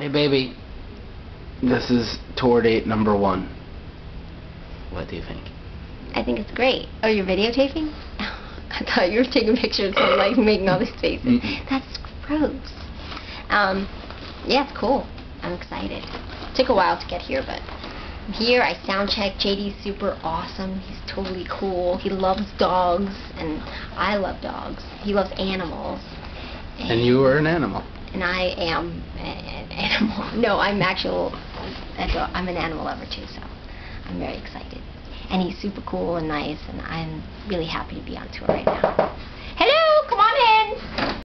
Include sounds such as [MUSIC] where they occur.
Hey, baby. This is tour date number one. What do you think? I think it's great. Oh, you're videotaping? [LAUGHS] I thought you were taking pictures of like making all these faces. Mm-mm. That's gross. Um, yeah, it's cool. I'm excited. Took a while to get here, but I'm here. I sound check. JD's super awesome. He's totally cool. He loves dogs, and I love dogs. He loves animals. And you are an animal. And I am an animal. No, I'm actual. I'm an animal lover too, so I'm very excited. And he's super cool and nice, and I'm really happy to be on tour right now.